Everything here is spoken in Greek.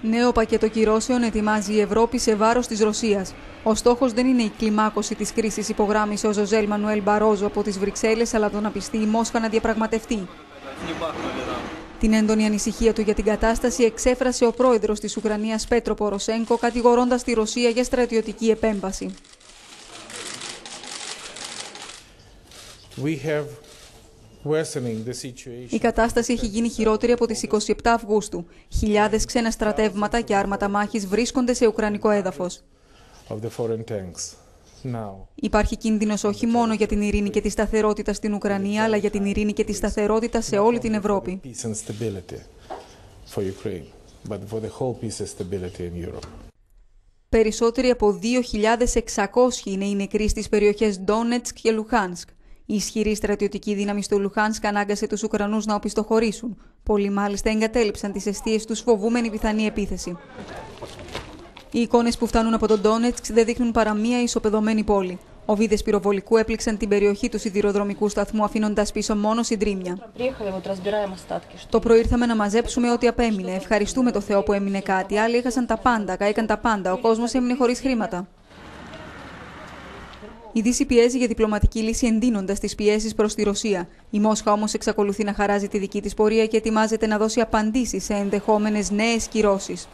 Νέο πακέτο κυρώσεων ετοιμάζει η Ευρώπη σε βάρος της Ρωσίας. Ο στόχος δεν είναι η κλιμάκωση της κρίσης, υπογράμμισε ο Ζωζέλ Μανουέλ Μπαρόζο από τις Βρυξέλλες, αλλά το να πιστεί η Μόσχα να διαπραγματευτεί. Την έντονη ανησυχία του για την κατάσταση εξέφρασε ο πρόεδρος της Ουκρανίας Πέτρο Ποροσέγκο, κατηγορώντας τη Ρωσία για στρατιωτική επέμβαση. We have η κατάσταση έχει γίνει χειρότερη από τις 27 Αυγούστου. Χιλιάδες ξένα στρατεύματα και άρματα μάχης βρίσκονται σε ουκρανικό έδαφος. Υπάρχει κίνδυνος όχι μόνο για την ειρήνη και τη σταθερότητα στην Ουκρανία, αλλά για την ειρήνη και τη σταθερότητα σε όλη την Ευρώπη. Περισσότεροι από 2.600 είναι οι νεκροί στις περιοχές Ντόνετσκ και Λουχάνσκ. Η ισχυρή στρατιωτική δύναμη στο Λουχάνσκ ανάγκασε τους Ουκρανούς να οπισθοχωρήσουν. Πολλοί μάλιστα εγκατέλειψαν τις αιστείες τους φοβούμενη πιθανή επίθεση. Οι εικόνες που φτάνουν από τον Ντόνετσκ δεν δείχνουν παρά μία ισοπεδωμένη πόλη. Οβίδες πυροβολικού έπληξαν την περιοχή του σιδηροδρομικού σταθμού, αφήνοντας πίσω μόνο συντρίμια. Το πρωί ήρθαμε να μαζέψουμε ό,τι απέμεινε. Ευχαριστούμε το Θεό που έμεινε κάτι. Άλλοι έχασαν τα πάντα, καήκαν τα πάντα. Ο κόσμος έμεινε χωρίς χρήματα. Η Δύση πιέζει για διπλωματική λύση εντείνοντας τις πιέσεις προς τη Ρωσία. Η Μόσχα όμως εξακολουθεί να χαράζει τη δική της πορεία και ετοιμάζεται να δώσει απαντήσεις σε ενδεχόμενες νέες κυρώσεις.